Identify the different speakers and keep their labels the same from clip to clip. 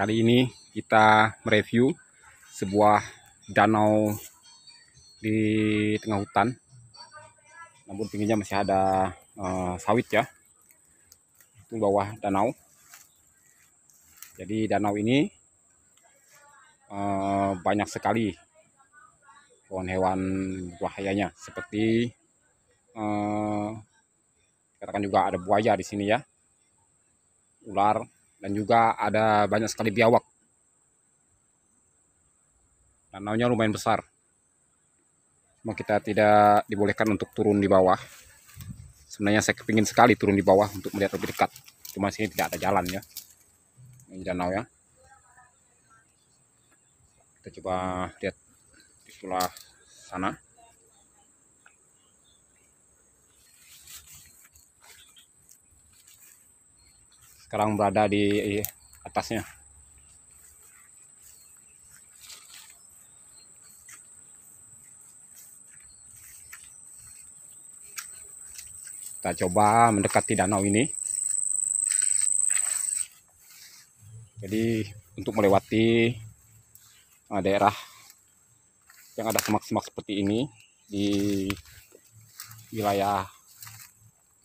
Speaker 1: Kali ini kita mereview sebuah danau di tengah hutan. Namun pinggirnya masih ada uh, sawit ya. Itu bawah danau. Jadi danau ini uh, banyak sekali hewan-hewan bahayanya seperti uh, katakan juga ada buaya di sini ya ular dan juga ada banyak sekali biawak. Danaunya lumayan besar. Cuma kita tidak dibolehkan untuk turun di bawah. Sebenarnya saya kepingin sekali turun di bawah untuk melihat lebih dekat. Cuma sini tidak ada jalan ya. Ini danau ya. Kita coba lihat di sebelah sana. Sekarang berada di atasnya. Kita coba mendekati danau ini. Jadi untuk melewati uh, daerah yang ada semak-semak seperti ini di wilayah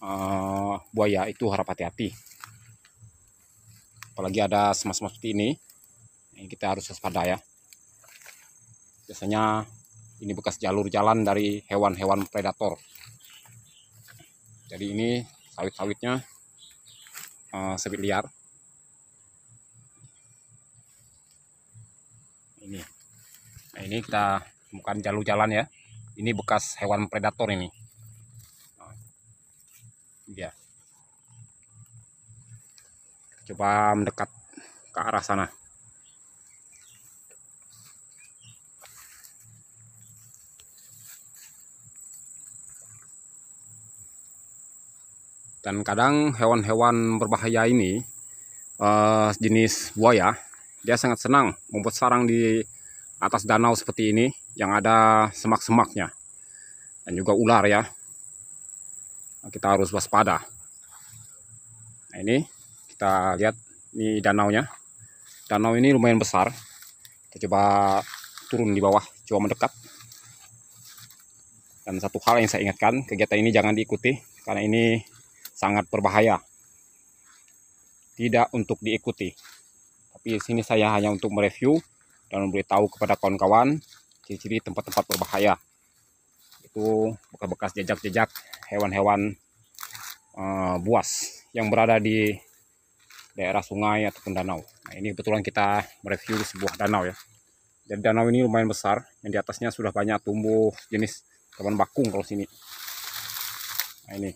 Speaker 1: uh, buaya itu harap hati-hati apalagi ada semas-semas seperti ini ini kita harus waspada ya. Biasanya ini bekas jalur jalan dari hewan-hewan predator. Jadi ini sawit-sawitnya uh, sawit liar. Ini. Nah ini kita bukan jalur jalan ya. Ini bekas hewan predator ini. Nah, coba mendekat ke arah sana. Dan kadang hewan-hewan berbahaya ini uh, jenis buaya dia sangat senang membuat sarang di atas danau seperti ini yang ada semak-semaknya. Dan juga ular ya. Kita harus waspada. Nah ini kita lihat ini danaunya. Danau ini lumayan besar. Kita coba turun di bawah coba mendekat. Dan satu hal yang saya ingatkan kegiatan ini jangan diikuti karena ini sangat berbahaya. Tidak untuk diikuti. Tapi sini saya hanya untuk mereview dan memberitahu kepada kawan-kawan ciri-ciri tempat-tempat berbahaya. Itu bekas-bekas jejak-jejak hewan-hewan uh, buas yang berada di daerah sungai ataupun danau. Nah ini kebetulan kita mereview sebuah danau ya. Dan danau ini lumayan besar, yang di atasnya sudah banyak tumbuh jenis taman bakung kalau sini. Nah ini.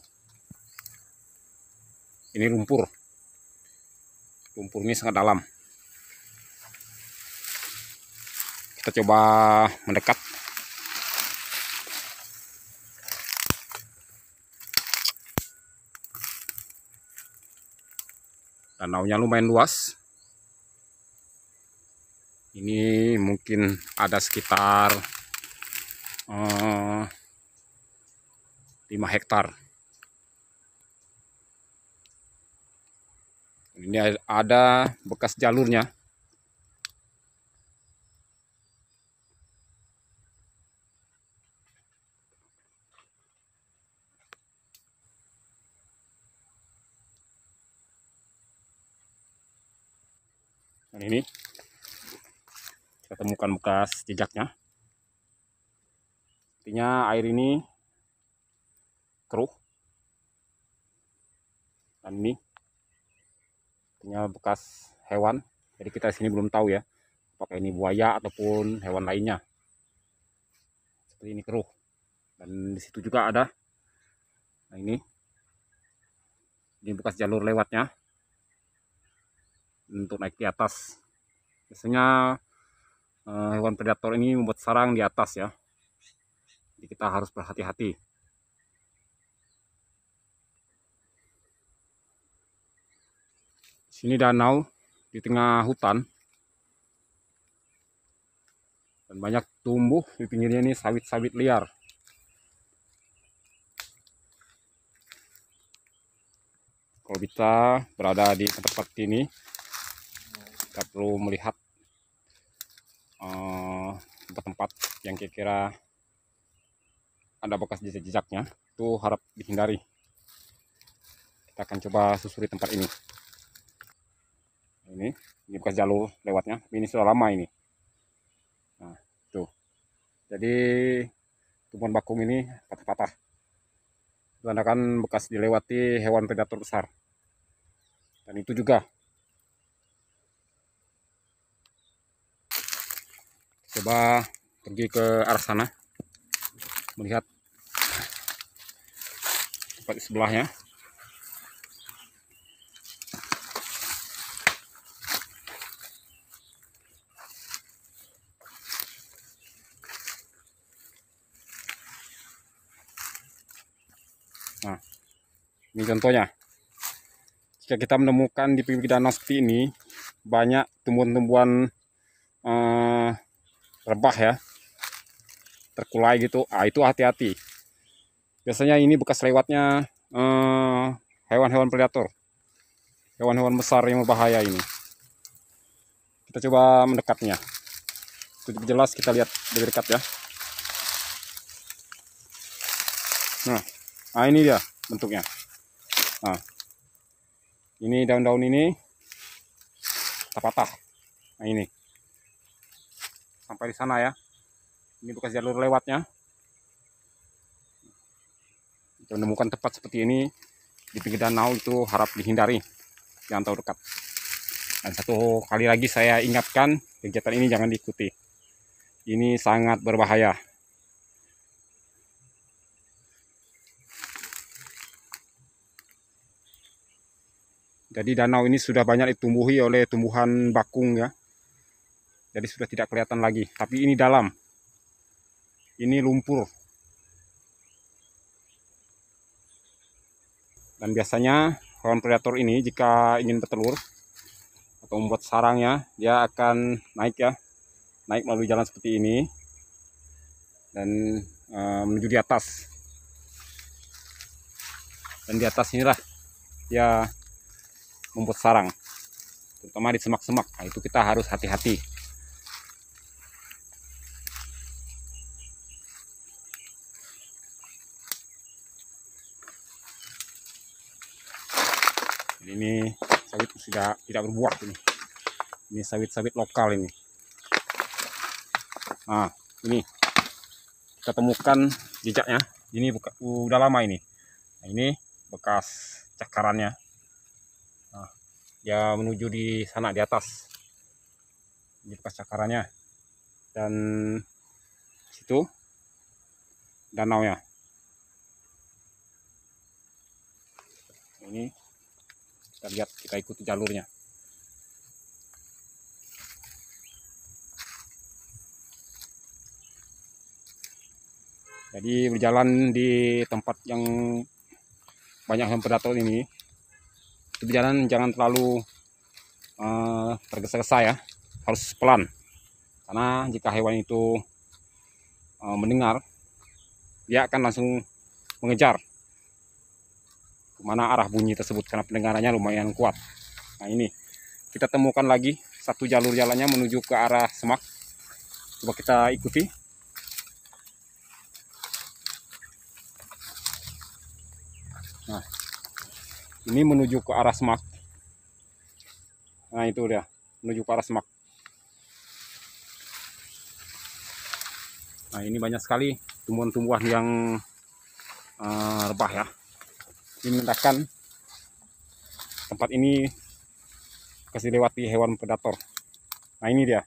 Speaker 1: Ini lumpur. Lumpur ini sangat dalam. Kita coba mendekat danaunya lumayan luas. Ini mungkin ada sekitar eh, 5 hektar. Ini ada bekas jalurnya Nah ini kita temukan bekas jejaknya. Artinya air ini keruh. Dan ini artinya bekas hewan. Jadi kita sini belum tahu ya apakah ini buaya ataupun hewan lainnya. Seperti ini keruh. Dan di situ juga ada. Nah ini ini bekas jalur lewatnya untuk naik di atas. Biasanya uh, hewan predator ini membuat sarang di atas ya. Jadi kita harus berhati-hati. Sini danau di tengah hutan. Dan banyak tumbuh di pinggirnya ini sawit-sawit liar. Kalau kita berada di tempat ini kita perlu melihat eh, tempat-tempat uh, yang kira-kira ada bekas jejak-jejaknya itu harap dihindari. Kita akan coba susuri tempat ini. Ini ini bekas jalur lewatnya ini sudah lama ini. Nah tuh. Jadi tumbuhan bakung ini patah-patah. Itu kan bekas dilewati hewan predator besar. Dan itu juga coba pergi ke arah sana melihat tempat di sebelahnya Nah, ini contohnya. Jika kita menemukan di pinggir danau seperti ini, banyak tumbuhan-tumbuhan eh, rebah ya, terkulai gitu. Ah, itu hati-hati. Biasanya ini bekas lewatnya eh, hewan-hewan eh, predator. Hewan-hewan besar yang berbahaya ini. Kita coba mendekatnya. Lebih jelas kita lihat dari dekat ya. Nah, Nah ini dia bentuknya. Nah ini daun-daun ini patah-patah. Nah ini sampai di sana ya. Ini bekas jalur lewatnya. Menemukan tempat seperti ini di pinggir danau itu harap dihindari, jangan terlalu dekat. Dan satu kali lagi saya ingatkan kegiatan ini jangan diikuti. Ini sangat berbahaya. Jadi danau ini sudah banyak ditumbuhi oleh tumbuhan bakung ya. Jadi sudah tidak kelihatan lagi. Tapi ini dalam. Ini lumpur. Dan biasanya hewan predator ini jika ingin bertelur atau membuat sarangnya, dia akan naik ya. Naik melalui jalan seperti ini. Dan e, menuju di atas. Dan di atas inilah ya membuat sarang terutama di semak-semak nah, itu kita harus hati-hati ini sawit sudah tidak berbuah ini. Ini sawit-sawit lokal ini. Nah ini. Kita temukan jejaknya. Ini buka, udah lama ini. Nah, ini bekas cakarannya. Ya menuju di sana di atas. Di bekas cakarannya. Dan situ danau ya ini kita lihat kita ikuti jalurnya. Jadi berjalan di tempat yang banyak yang predator ini berjalan jangan terlalu uh, tergesa-gesa ya harus pelan. Karena jika hewan itu uh, mendengar dia akan langsung mengejar ke mana arah bunyi tersebut? Karena pendengarannya lumayan kuat. Nah ini. Kita temukan lagi satu jalur jalannya menuju ke arah semak. Coba kita ikuti. Nah ini menuju ke arah semak. Nah itu dia. Menuju ke arah semak. Nah ini banyak sekali tumbuhan-tumbuhan yang uh, rebah ya ini menandakan tempat ini kasih lewati hewan predator. Nah ini dia.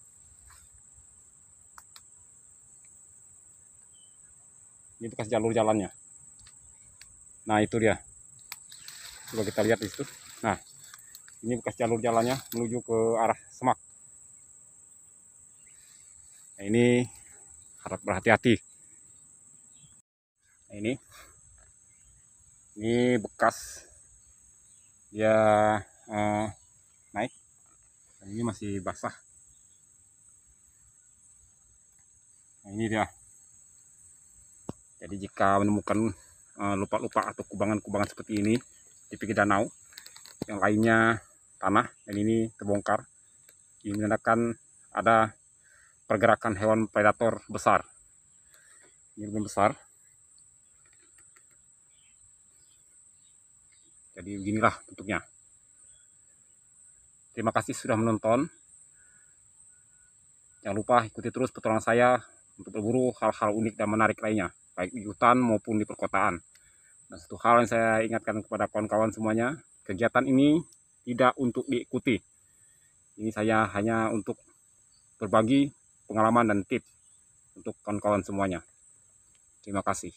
Speaker 1: Ini bekas jalur jalannya. Nah itu dia. Coba kita lihat di situ. Nah ini bekas jalur jalannya menuju ke arah semak. Nah ini harap berhati-hati. Nah ini ini bekas dia eh, naik dan ini masih basah nah ini dia jadi jika menemukan eh, lupa-lupa atau kubangan-kubangan seperti ini di pinggir danau yang lainnya tanah dan ini terbongkar Ini menandakan ada pergerakan hewan predator besar. Ini besar. Jadi beginilah bentuknya. Terima kasih sudah menonton. Jangan lupa ikuti terus petualangan saya untuk berburu hal-hal unik dan menarik lainnya, baik di hutan maupun di perkotaan. Dan satu hal yang saya ingatkan kepada kawan-kawan semuanya, kegiatan ini tidak untuk diikuti. Ini saya hanya untuk berbagi pengalaman dan tips untuk kawan-kawan semuanya. Terima kasih.